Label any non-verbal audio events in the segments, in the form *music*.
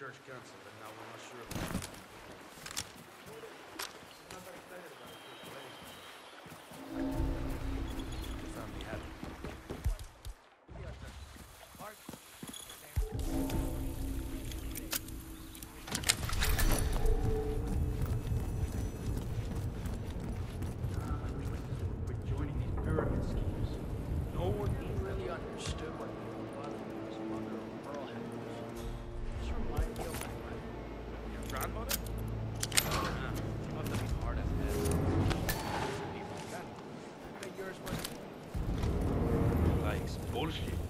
church council, and now we're not sure about it. No one really understood what the mother was mother of pearl handlers. This reminded me of my grandmother. Your grandmother? Ah, she must have been hard as hell. People like that. I bet yours was Likes bullshit.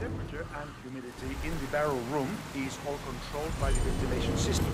Temperature and humidity in the barrel room is all controlled by the ventilation system.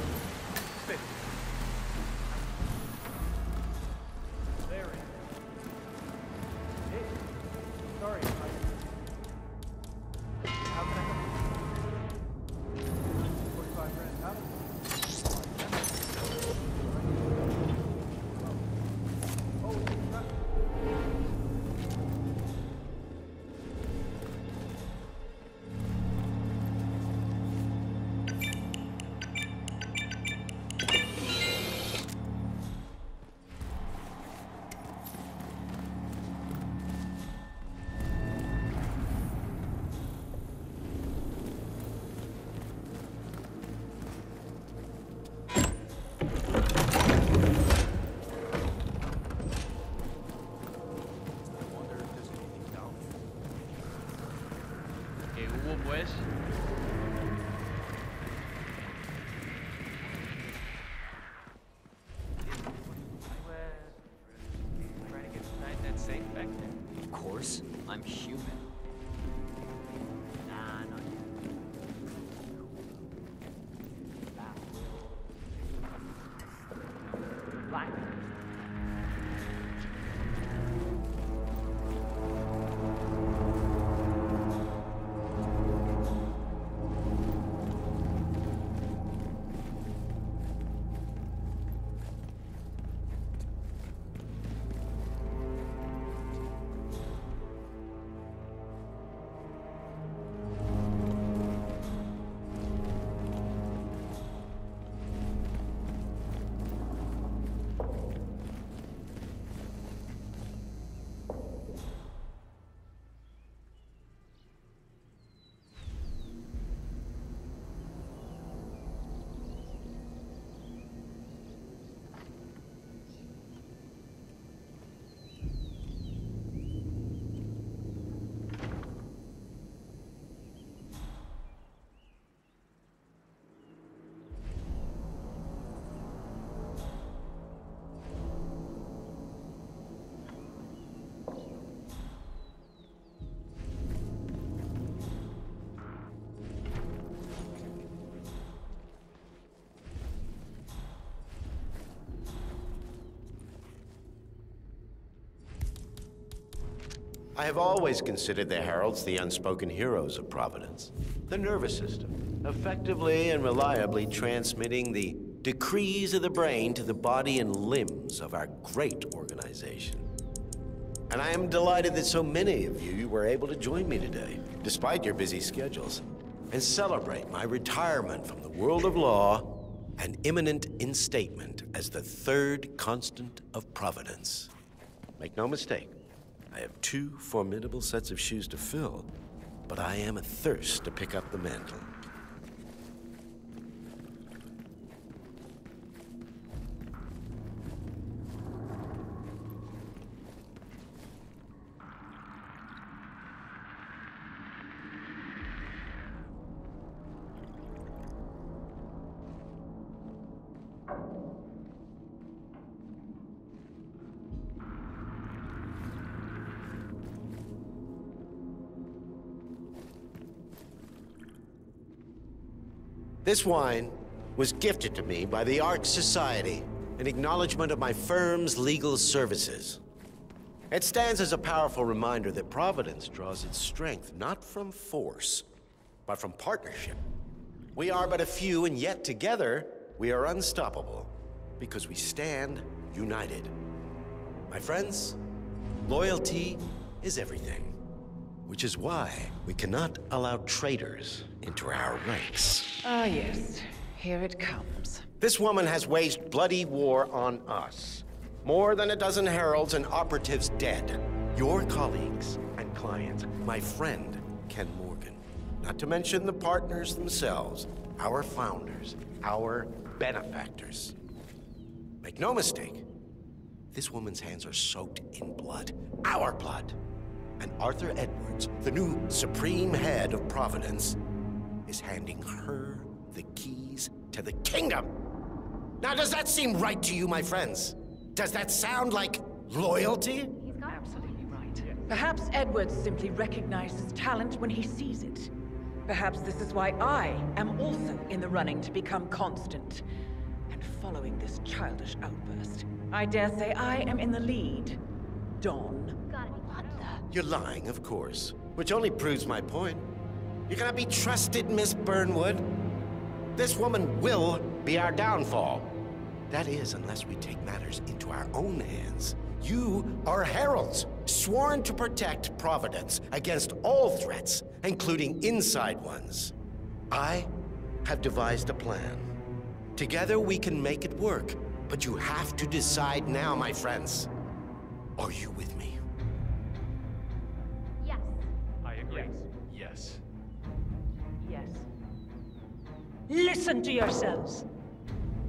I have always considered the heralds the unspoken heroes of Providence. The nervous system, effectively and reliably transmitting the decrees of the brain to the body and limbs of our great organization. And I am delighted that so many of you were able to join me today, despite your busy schedules, and celebrate my retirement from the world of law and imminent instatement as the third constant of Providence. Make no mistake, I have two formidable sets of shoes to fill, but I am athirst to pick up the mantle. This wine was gifted to me by the Ark Society in acknowledgement of my firm's legal services. It stands as a powerful reminder that Providence draws its strength not from force, but from partnership. We are but a few, and yet together we are unstoppable because we stand united. My friends, loyalty is everything, which is why we cannot allow traitors into our ranks. Ah, yes. Here it comes. This woman has waged bloody war on us. More than a dozen heralds and operatives dead. Your colleagues and clients, my friend, Ken Morgan. Not to mention the partners themselves, our founders, our benefactors. Make no mistake, this woman's hands are soaked in blood. Our blood. And Arthur Edwards, the new supreme head of Providence, is handing her the keys to the kingdom. Now, does that seem right to you, my friends? Does that sound like loyalty? Absolutely right. Perhaps Edward simply recognizes talent when he sees it. Perhaps this is why I am also in the running to become constant. And following this childish outburst, I dare say I am in the lead. Dawn. What the? You're lying, of course, which only proves my point. You cannot be trusted, Miss Burnwood. This woman will be our downfall. That is, unless we take matters into our own hands. You are heralds, sworn to protect Providence against all threats, including inside ones. I have devised a plan. Together we can make it work, but you have to decide now, my friends. Are you with me? Yes. I agree. Yes. Yes. Listen to yourselves.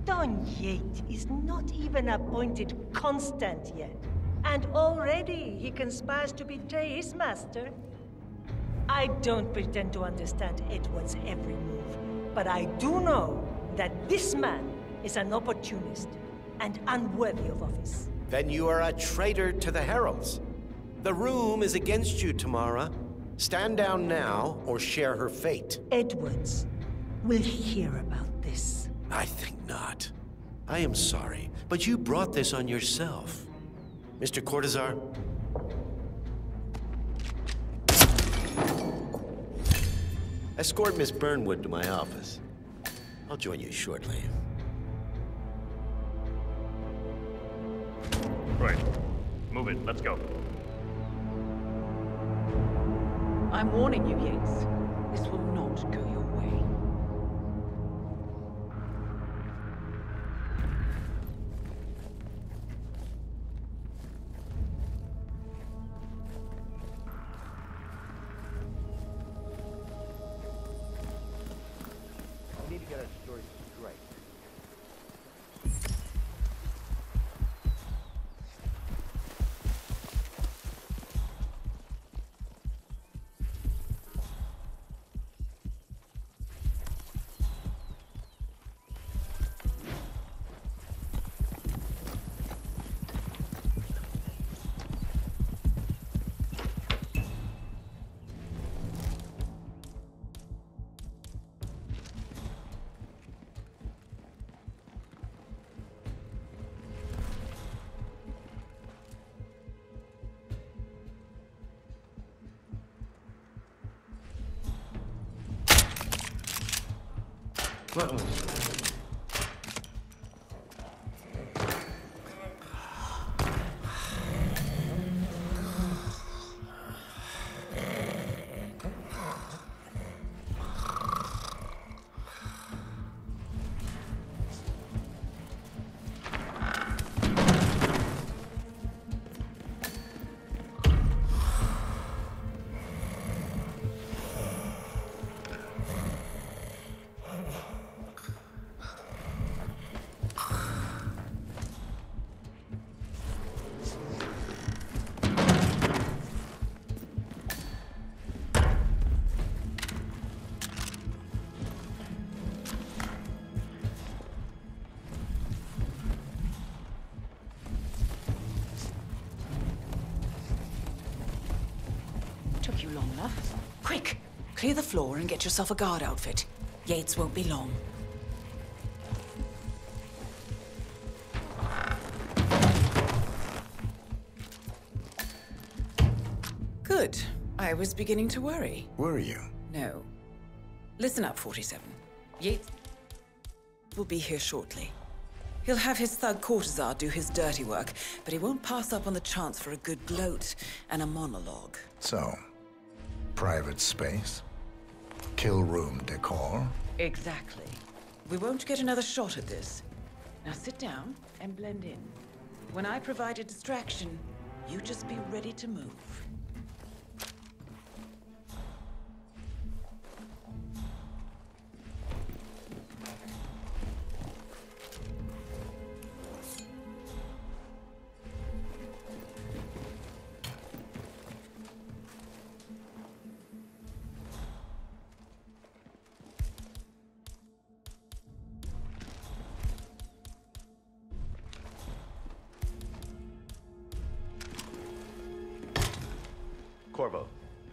Don Yate is not even appointed constant yet. And already he conspires to betray his master. I don't pretend to understand Edward's every move, but I do know that this man is an opportunist and unworthy of office. Then you are a traitor to the Heralds. The room is against you, Tamara. Stand down now or share her fate. Edwards will hear about this. I think not. I am sorry, but you brought this on yourself. Mr. Cortazar? Escort Miss Burnwood to my office. I'll join you shortly. Right. Move it. Let's go. I'm warning you, Yates. This will not go your way. We need to get our story straight. Vamos. Clear the floor and get yourself a guard outfit. Yates won't be long. Good. I was beginning to worry. Were you? No. Listen up, 47. Yates will be here shortly. He'll have his thug Cortazar do his dirty work, but he won't pass up on the chance for a good gloat and a monologue. So, private space? Kill room decor? Exactly. We won't get another shot at this. Now sit down and blend in. When I provide a distraction, you just be ready to move.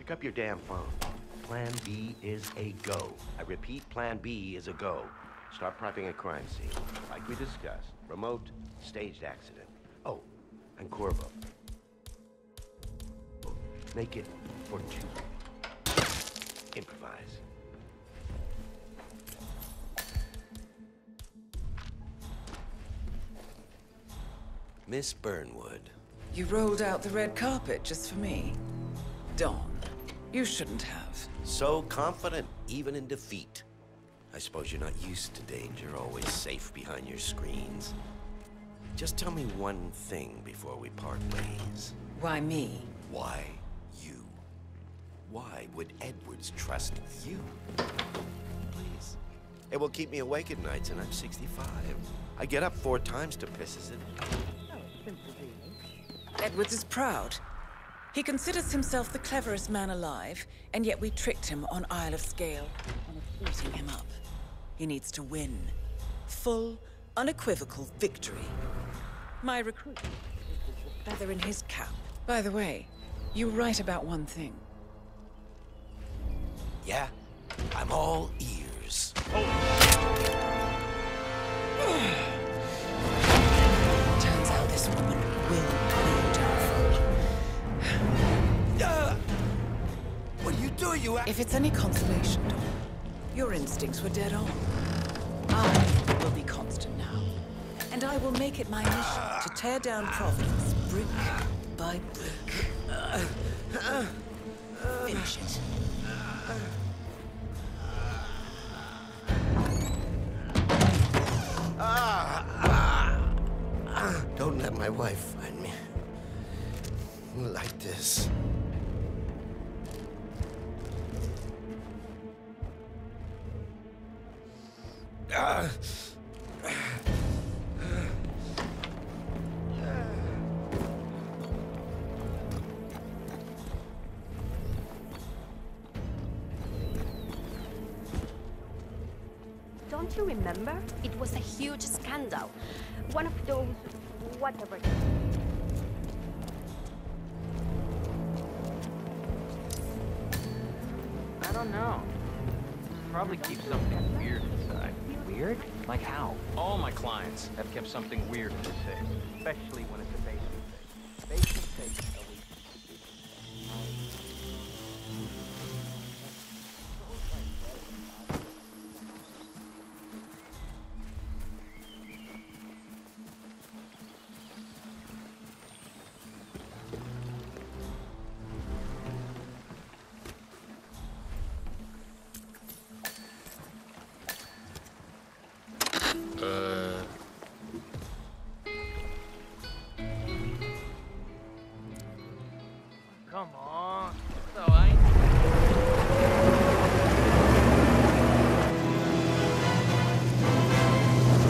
Pick up your damn phone. Plan B is a go. I repeat, Plan B is a go. Start prepping a crime scene. Like we discussed. Remote, staged accident. Oh, and Corvo. Make it for two. Improvise. Miss Burnwood. You rolled out the red carpet just for me. Don, you shouldn't have. So confident, even in defeat. I suppose you're not used to danger, always safe behind your screens. Just tell me one thing before we part ways. Why me? Why you? Why would Edwards trust you? Please. It will keep me awake at nights, and I'm 65. I get up four times to pisses it. Oh, Edwards is proud. He considers himself the cleverest man alive, and yet we tricked him on Isle of Sgail and are eating him up. He needs to win. Full, unequivocal victory. My recruit feather in his cap. By the way, you right about one thing. Yeah? I'm all ears. *sighs* *sighs* *sighs* Turns you doing, If it's any consolation, Don, your instincts were dead on. I will be constant now. And I will make it my mission to tear down Providence brick by brick. Finish it. Don't let my wife find me. Like this. Don't you remember? It was a huge scandal. One of those, whatever. I don't know. Probably keep something weird. Weird? Like how? All my clients have kept something weird in their especially when it's a. Basement safe